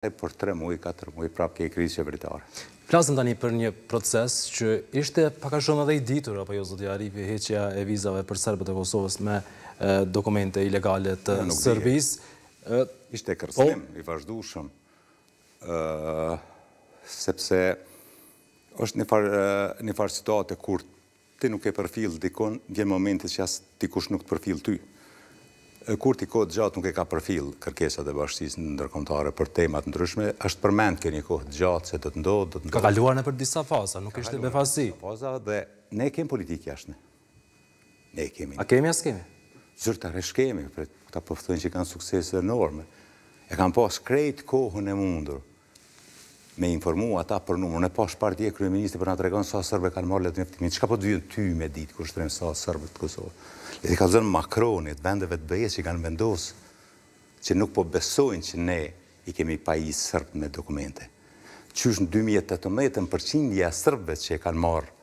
E për tre muaj, katër muaj, prapë ke krizë qeveritare. Flasim tani për një proces që ishte pak a shumë edhe i ditur, apo jo, zoti Arifi, heqja e vizave për serbët e Kosovës me dokumente ilegale të Serbisë. Ishte kërcënim i vazhdueshëm, sepse është një farë situate kur Ti nuk e përfill dikun, vjen momenti që as dikush nuk të përfill ty. Kurti kohë të gjatë nuk i ka përfillë kërkesat e bashkësisë ndërkombëtare për tema të ndryshme. Është përmend kjo një kohë të gjatë se do të ndodhë, do të ndodhë. Ka kaluar nëpër disa faza, nuk ishte befasi. Ka kaluar nëpër disa faza dhe ne kemi politikë të jashtme. Ne e kemi. A kemi a s'kemi? Zyrtarisht kemi, këta po thonë që kanë suksese enorme. E kanë pasë krejt kohën e mundur. me informu ata për numër. Unë e pashë pardje kryeministri po na tregon sa sërbë kanë marrë letërnjoftimin. Çka po të vyn ty me ditë Kushtrim sa sërbë të Kosovës? Le t'i kallëzon Makronit, vendeve të BE-së që kanë vendosë që nuk po besojnë që ne i kemi pajisë sërbët me dokumente. Qysh në dy mijë e tetëmbëdhjetë përqindja e sërbëve që i kanë marrë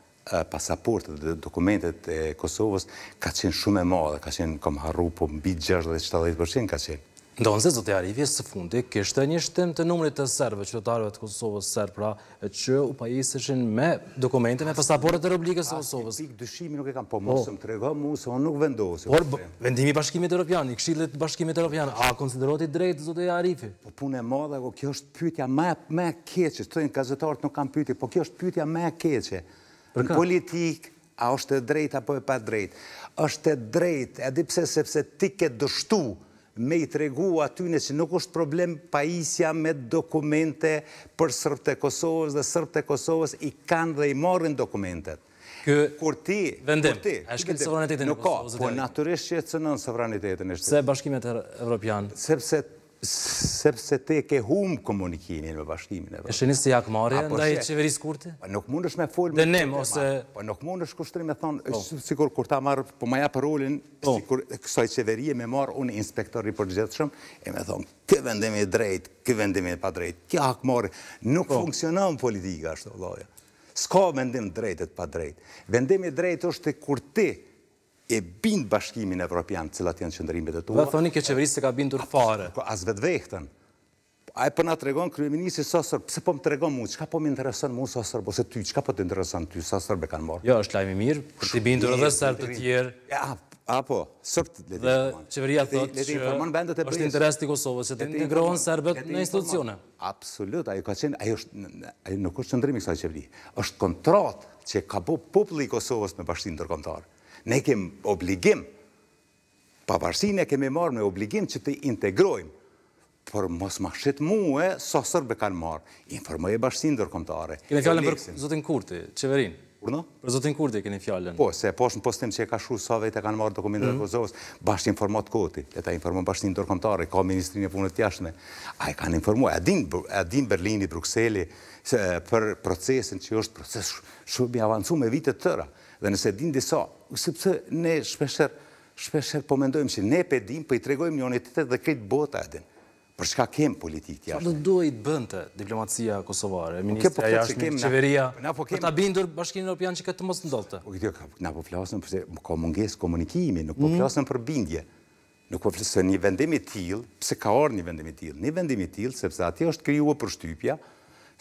pasaportët dhe dokumentet e Kosovës ka qenë shumë e madhe, ka qenë, kam harru, po mbi gjashtëdhjetë, shtatëdhjetë për qind ka qenë. Ndonëse zoti Arifi së fundi kishte një shtim të numrit të serbëve, qytetarëve të Kosovës serbë pra, që u pajiseshin me dokumente, me pasaportat e Republikës së Kosovës. Asnjë pikë dyshimi nuk e kam, po mos po më tregon mua se unë nuk vendosi, Kushtrim. Por, vendimi i Bashkimit Evropian, i Këshillit të Bashkimit Evropian, a konsiderohet i drejtë zoti Arifi? Po punë e madhe, kjo është, Pyetja më e keqe, thonë gazetarët nuk ka pyetje, po kjo është pyetja më e keqe. Për kë? Politikë, a është e drejtë apo e padrejtë. Është e drejtë, e di pse, sepse ti ke dështu me i tregu atyne që nuk është problem pajisja me dokumente për sërbët e Kosovës dhe sërbët e Kosovës i kanë dhe i marrin dokumentet. Ky, kur ti, vendim, kur ti, a e shkel vendim, sovranitetin e nuk ka, Kosovës, zoti po Arifi? natyrisht që e cënon sovranitetin e shtetit. Pse Bashkimi Evropian? Sepse Sepse ti e ke humbë komunikimin me Bashkimin Evropian. E shihni si hakmarrje ndaj Qeverisë Kurti? Po nuk mundesh me folë... Dënim ose... Po nuk mundesh Kushtrim me thonë, po. sikur ku ta marrë, po ma jep rolin, po. sikur kësaj qeverie me m'marrë mu inspektor i përgjithshëm, e me thonë, ky vendim i drejtë, ky vendim i padrejtë, kjo hakmarrje, nuk po. funksionon politika ashtu, te loja. S'ka vendim të drejtë e të padrejtë. Vendim i drejtë është kur ti E bind Bashkimin Evropian cilat janë qëndrimet e tua. Dhe thoni kjo qeveri s'e ka bindur fare. Po as vetvehtën. Ai po na tregon kryeministri sa sërbë, pse po më tregon mua, çka po më intereson mua sa sërbë, ose ty, çka po të intereson ty sa sërbë kanë marrë. Jo, është lajm i mirë, për të bindur edhe serbë të tjerë. A po, sërbët le të. Qeveria thotë që është interes i Kosovës që të integrohen serbët në institucione. Absolut, ajo ka qenë, ajo është, ajo nuk është qëndrim i kësaj qeverie. Është kontratë që ka bo populli i Kosovës me Bashkësinë Ndërkombëtare. Ne kemë obligim, pavarësinë e kemi marrë me obligim që të integrojmë, por mos ma shit mue sa serbë e kanë marrë. Informoje Bashkësinë Ndërkombëtare. Keni fjalën për zotin Kurti, qeverinë? Urdhno? Për zotin Kurti e keni fjalën. Po, se po është në postim që e ka shkru sa veta e kanë marrë dokumentet e Kosovës, bash informatë koti, le ta informon bashkësinë ndërkombëtare, ka Ministrinë e Punëve të Jashtme, a e kanë informu, e din Berlini, Brukseli, për procesin që është proces shumë i avancu me vite të tëra, dhe nëse din disa, sepse ne shpeshherë, shpeshherë po mendojmë që ne pe dimë, po i tregojmë njëni-tjetrit dhe krejt bota e din. Për çka kemë politikë të jashtme? Çfarë do të duhej të bënte diplomacia kosovare, ministrja e jashtme, qeveria, për ta bindur Bashkimin Europian që kjo të mos ndodhte? Na po flasim se ka mungesë komunikimi, nuk po flasim për bindje. Nuk po flasim se një vendim i tillë, pse ka ardhur një vendim i tillë? Një vendim i tillë sepse atje është krijuar përshtypja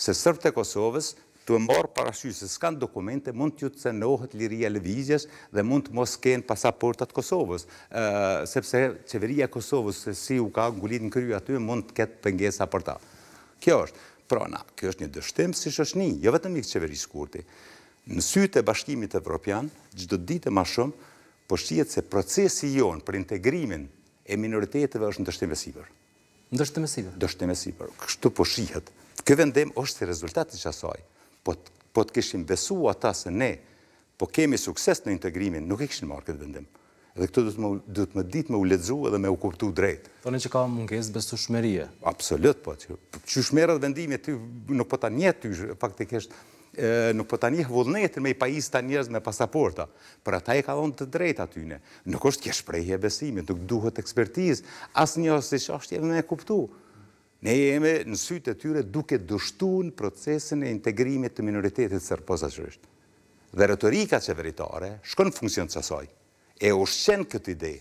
se serbët e Kosovës Tu e marrë parasysh se s'kanë dokumente, mund t'u cenohet liria e lëvizjes dhe mund të mos kenë pasaporta të Kosovës, sepse Qeveria e Kosovës se si u ka ngulit në krye aty mund të ketë pengesa për ta. Kjo është. Pra na, ky është një dështim si shoqni, jo vetëm i Qeverisë Kurti. Në sytë e Bashkimit Evropian, çdo ditë e ma shumë, po shihet se procesi jonë për integrimin e minoriteteve është në dështim e sipër. Në dështim e sipër. Në dështim e sipër. Kështu po shihet. Ky vendim është si rezultat i qasaj. Po, po të kishin besu ata se ne po kemi sukses në integrimin, nuk e kishin marrë këtë vendim. Dhe këtë duhet me, duhet me ditë me u lexu edhe me u kuptu drejt. Thoni që ka mungesë besueshmërie. Absolut, po. Qysh merret vendimi ty nuk po ta njeh ty faktikisht Nuk po ta njeh vullnetin me i pajisë këta njerëz me pasaporta. Por ata ia ka dhënë të drejtë atyne. Nuk është kjo shprehje e besimit, nuk duhet ekspertizë, asnjë siç është me e kuptu. Ne jemi në sytë e tyre duke dështuar në procesin e integrimit të minoritetit serb posaçërisht. Dhe retorika qeveritare shkon në funksion të asaj. E ushqen këtë ide,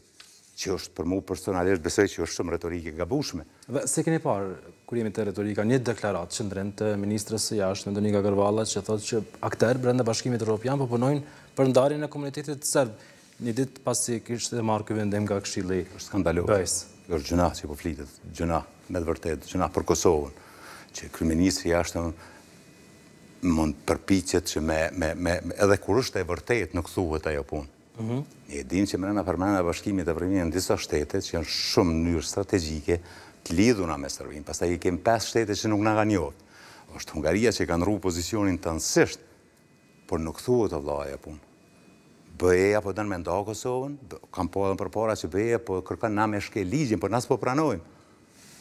që është, për mua personalisht besoj që është shumë retorikë e gabueshme. Dhe si e keni parë, kur jemi te retorika, një deklaratë, qëndrim të ministres së Jashtme, Donika Gërvalla, që thotë që akterë brenda Bashkimit Evropian po punojnë për ndarjen e komunitetit serb, një ditë pasi ishte marrë ky vendim nga Këshilli i BE-së. Është skandaloz. Është gjynah që po flitet, gjynah, me të vërtetë, gjynah për Kosovën, që një ministër i Jashtëm, mund të përpiqet që me, me, me, edhe kur është e vërtetë nuk thuhet ajo punë. Mhm. Ne e dimë që mrena, përmrena Bashkimit Evropian disa shtete që janë shumë në mënyrë strategjike të lidhuna me Serbinë, pastaj i kemë 5 shtete që nuk na kanë njoht. Është Hungaria që e ka ndrru pozicionin tënësisht, por nuk thuhet o vlla ajo punë. BE-ja po don me nda Kosovën, kam pa edhe përpara që BE-ja po kërkon na me shkel ligjin, por na s'po pranojmë.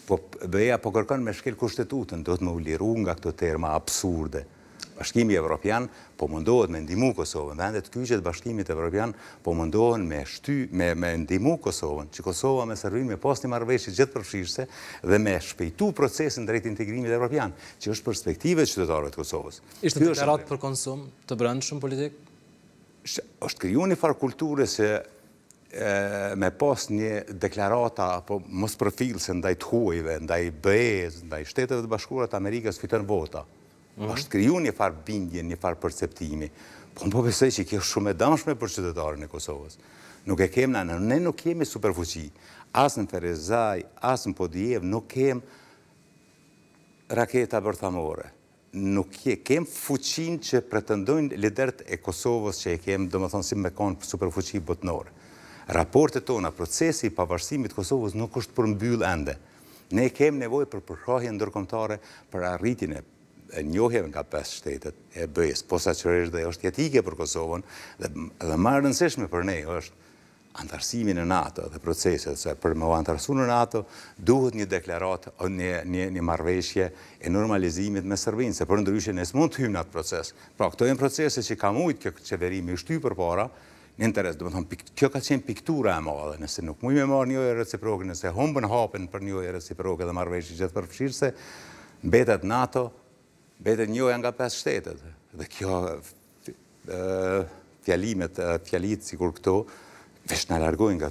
Po BE-ja po kërkon me shkel Kushtetutën, duhet me u liru nga këto terma absurde. Bashkimi Evropian po mundohet me ndihmu Kosovën, vendet kyçe të Bashkimit Evropian po mundohen me shty, me me ndihmu Kosovën, që Kosova me Serbinë me pas një marrëveshje gjithëpërfshirëse dhe me shpejtu procesin drejt integrimit evropian, që është perspektivë e qytetarëve të Kosovës. Ishte deklaratë për konsum të brendshëm politik? Sh- Është kriju një farë kulture se e, me pas një deklarata apo mospërfillëse ndaj të huajve, ndaj BE-së, ndaj Shteteve të Bashkuara të Amerikës fiton vota. Është kriju një farë bindje, një farë perceptimi. Po unë po besoj që kjo është shumë e damshme për qytetarin e Kosovës. Nuk e kem na, ne nuk kemi superfuqi. As në Ferizaj, as në Podujevë nuk kem raketa bërthamore. Nuk e kemë fuqinë që pretendojnë liderët e Kosovës që e kemë, domethënë si me kanë superfuqi botnore. Raportet tona, procesi i pavarësimit të Kosovës nuk është përmbyll ende. Ne kemë nevojë për përkrahje ndërkombëtare për arritjen e njohjeve nga pesë shtetet e BE-së, posaçërisht dhe është jetike për Kosovën dhe ma e rëndësishme për ne është anëtarësimi në NATO dhe proceset, se për me u anëtarësu në NATO, duhet një deklaratë, një marrëveshje e normalizimit me Sërbinë, se përndryshe ne s'mund të hymë në atë proces. Pra, këto janë proceset që ka mujtë kjo qeveri me i shty përpara, në interes, domethanë, kjo ka qenë piktura e madhe, nëse nuk mujt me marrë njohje reciproke, nëse humbën hapën për njohje reciproke dhe marrëveshje gjithëpërfshirëse, mbetet NATO, Mbetet njohja nga pesë shtetet. Dhe kjo fjalimet, fjalitë sikur këto, veç na largojnë nga